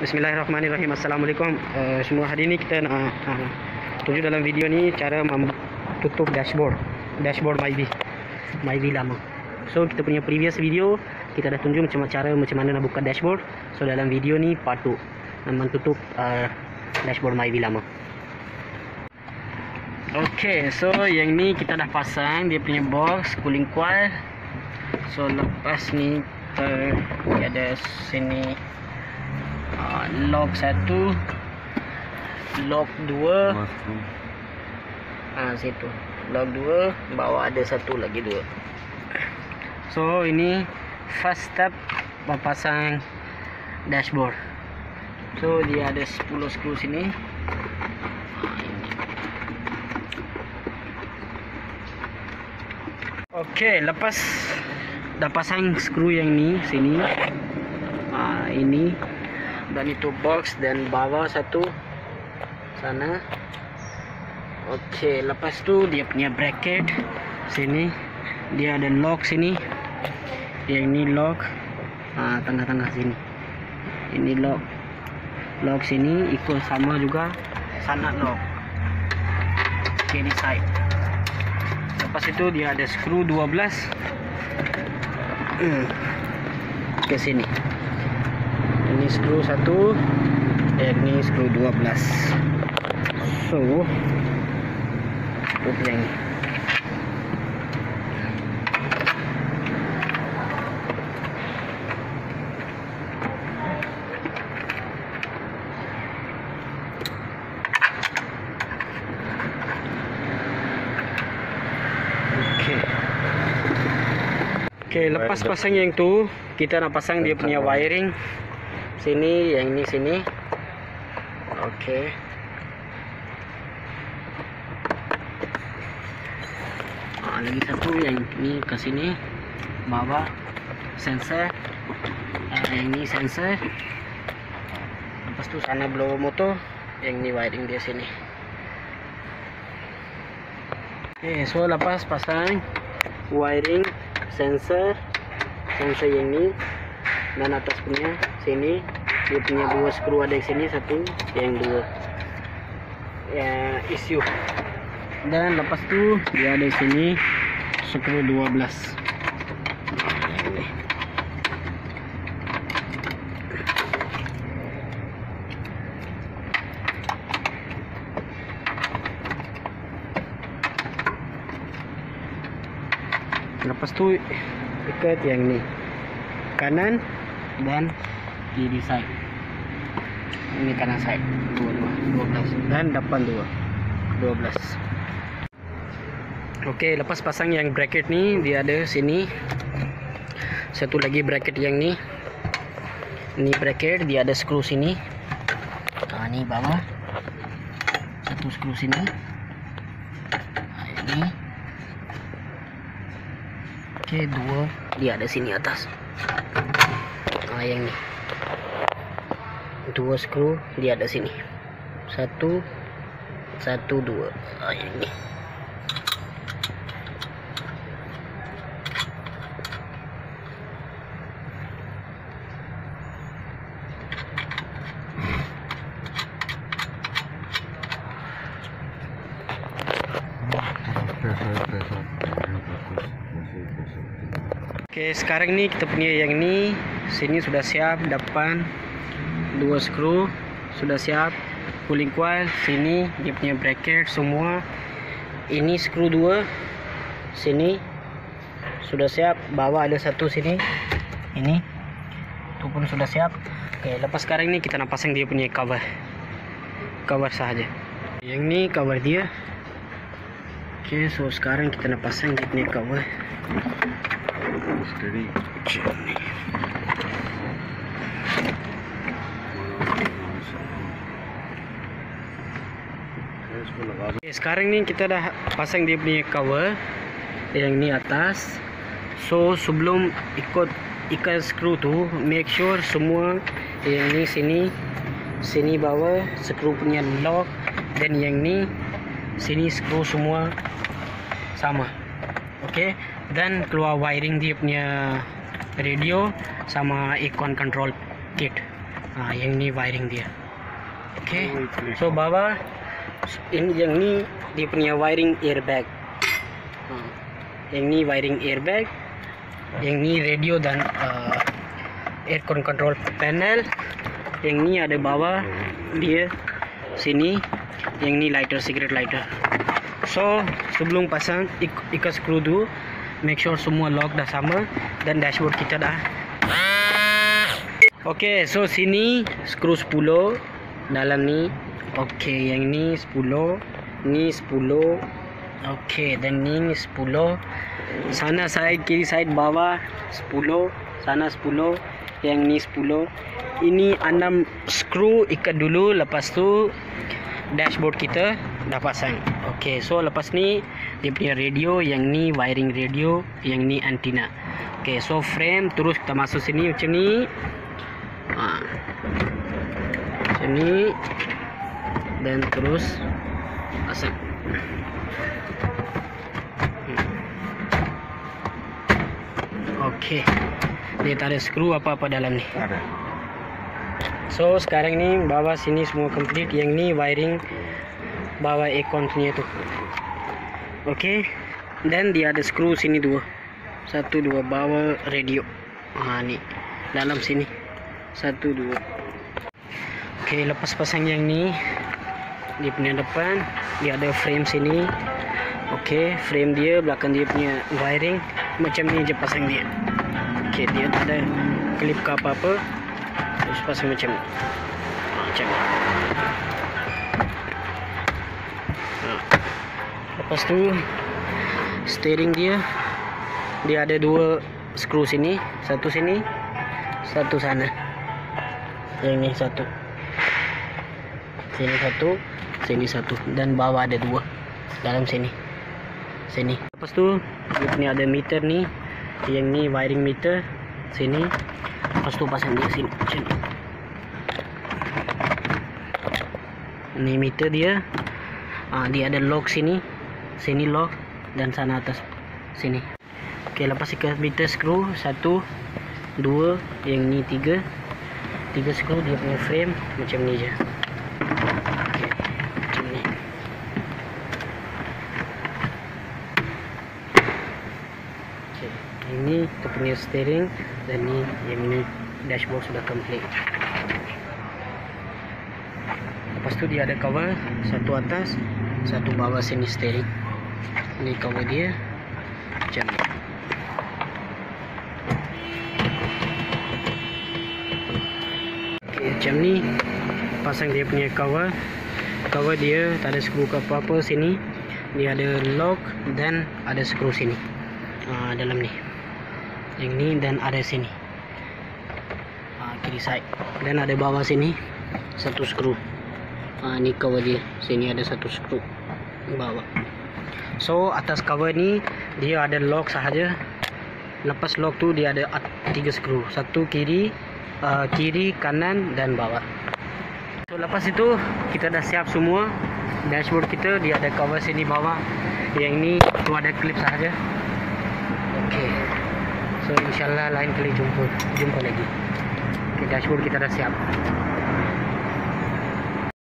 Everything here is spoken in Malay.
Bismillahirrahmanirrahim. Assalamualaikum. Uh, semua hari ni kita nak uh, tunjuk dalam video ni cara tutup dashboard. Dashboard Myvi. Myvi lama. So kita punya previous video kita dah tunjuk macam cara macam mana nak buka dashboard. So dalam video ni part 2 nak tutup uh, dashboard Myvi lama. Okay, so yang ni kita dah pasang dia punya box cooling coil. So lepas ni kita ada sini uh, lock satu. Lock dua. Ah situ. Lock dua bawah ada satu lagi dua. So ini first step memasang dashboard. So dia ada 10 skru sini. Ini. Okey, lepas dah pasang skru yang ni sini. Ah ini dan itu box dan bawah satu sana. Okey, lepas tu dia punya bracket sini. Dia ada lock sini. Yang ni lock ah tengah-tengah sini. Ini lock. Lock sini ikut sama juga sana lock. Ni side. Lepas itu dia ada skru 12 hmm. ke sini. Ini skru satu, dan ini skru 12. So, tutup yang ni. Okey, lepas pasang yang tu, kita nak pasang dia punya wiring. Sini, yang ni sini. Okey. Ah, lagi satu yang ni ke sini. Bawah sensor. Ah, yang ni sensor. Lepas tu sana blower motor. Yang ni wiring dia sini. Okay, so lepas pasang wiring sensor sensor yang ni dan atas punya sini. Dia punya dua skru ada di sini satu yang dua. Ya isu. Dan lepas tu dia ada di sini skru 12 Ini. lepas tu ikat yang ni. Kanan dan kiri side ini kanan side. Dua-dua 12 dan depan dua. 12 Okey, lepas pasang yang bracket ni dia ada sini. Satu lagi bracket yang ni. Ni bracket dia ada skru sini. Ha, ni bawah. Satu skru sini. Ha, ini. Okey, dua. Dia ada sini atas. Yang ni. Dua skru dia ada sini. Satu satu dua. Yang ni. Okey, sekarang ni kita punya yang ni sini sudah siap depan dua skru sudah siap. Cooling coil sini dia punya bracket semua. Ini skru dua sini. Sudah siap bawah ada satu sini ini. Tu pun sudah siap. Okey, lepas sekarang ni kita nak pasang dia punya cover. Cover sahaja. Yang ni cover dia. Okey, so sekarang kita nak pasang dia punya cover. Steady. macam Okay, sekarang ni kita dah pasang dia punya cover yang ni atas. So sebelum ikut ikat skru tu, make sure semua yang ni sini sini bawah skru punya lock dan yang ni sini skru semua sama. Okay, dan keluar wiring dia punya radio sama aircon control kit. Ah, yang ni wiring dia. Okay. So bawah ini yang ni dia punya wiring airbag. Ah, yang ni wiring airbag. Yang ni radio dan uh, aircon control panel. Yang ni ada bawah dia sini. Yang ni lighter cigarette lighter. So sebelum pasang ik ikat skru tu make sure semua lock dah sama dan dashboard kita dah Okay, so sini skru 10 dalam ni. Okay, yang ni 10, ni 10. Okay, dan ni 10. Sana side kiri side bawah 10, sana 10, yang ni 10. Ini 6 skru ikat dulu lepas tu dashboard kita dah pasang. Okay, so lepas ni dia punya radio, yang ni wiring radio, yang ni antenna. Okay, so frame terus kita masuk sini macam ni. Ha. Macam ni dan terus pasang. Okey. Dia tak ada skru apa-apa dalam ni. Ada. So sekarang ni bawah sini semua complete. Yang ni wiring bawah aircon punya tu. Okay. Then dia ada skru sini dua. Satu dua bawah radio. Ha ni. Dalam sini. Satu dua. Okay lepas pasang yang ni. Dia punya depan. Dia ada frame sini. Okay frame dia belakang dia punya wiring. Macam ni je pasang dia. Okay dia tak ada klip ke apa-apa. Terus pasang macam ni. Ha, macam ni. Lepas tu steering dia dia ada dua skru sini, satu sini, satu sana. Yang ni satu. Sini satu, sini satu dan bawah ada dua dalam sini. Sini. Lepas tu punya ada meter ni. Yang ni wiring meter sini. Lepas tu pasang dia sini macam ni. Ni meter dia. Ah dia ada lock sini. Sini lock dan sana atas sini. Okey lepas ikat meter skru satu, dua, yang ni tiga. Tiga skru dia punya frame macam ni je. Ini kita punya steering dan ni yang ni dashboard sudah complete. Lepas tu dia ada cover satu atas, satu bawah sini steering. Ni cover dia macam ni. Okay, macam ni pasang dia punya cover. Cover dia tak ada skru ke apa-apa sini. Dia ada lock dan ada skru sini. Uh, dalam ni. Yang ni dan ada sini. Uh, kiri side. Dan ada bawah sini satu skru. Uh, ni cover dia. Sini ada satu skru bawah. So atas cover ni dia ada lock sahaja. Lepas lock tu dia ada tiga skru. Satu kiri, uh, kiri, kanan dan bawah. So lepas itu kita dah siap semua. Dashboard kita dia ada cover sini bawah. Yang ni tu ada clip sahaja. Okay. So insyaallah lain kali jumpa jumpa lagi. Okay, dashboard kita dah siap.